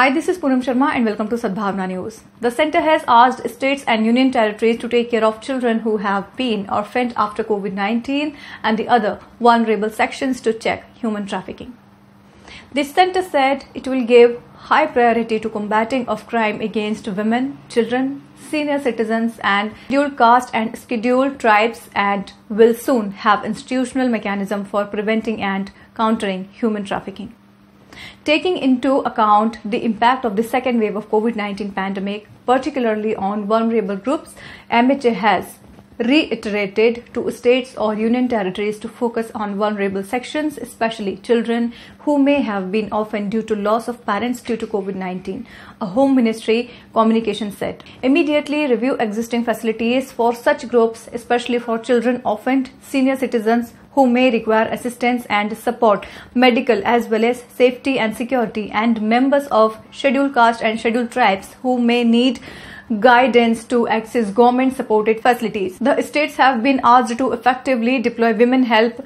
Hi, this is Poonam Sharma and welcome to Sadbhawna News. The center has asked states and union territories to take care of children who have been or orphaned after COVID-19 and the other vulnerable sections to check human trafficking. The center said it will give high priority to combating of crime against women, children, senior citizens and scheduled caste and scheduled tribes and will soon have institutional mechanism for preventing and countering human trafficking. Taking into account the impact of the second wave of COVID-19 pandemic, particularly on vulnerable groups, MHA has reiterated to states or union territories to focus on vulnerable sections, especially children who may have been orphaned due to loss of parents due to COVID-19. A Home Ministry communication said. Immediately review existing facilities for such groups, especially for children orphaned, senior citizens who may require assistance and support, medical as well as safety and security, and members of scheduled caste and scheduled tribes who may need guidance to access government supported facilities. The states have been asked to effectively deploy women help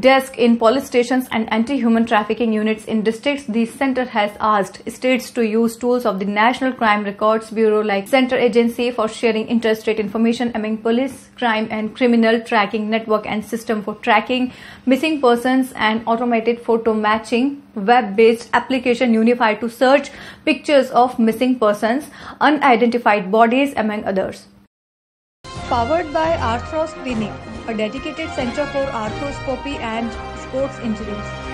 desk in police stations and anti-human trafficking units in districts. The center has asked states to use tools of the National Crime Records Bureau like Center Agency for sharing interstate information among police, crime and criminal tracking network and system for tracking missing persons and automated photo matching web-based application unified to search pictures of missing persons, unidentified bodies among others. Powered by Arthros Clinic, a dedicated center for arthroscopy and sports injuries.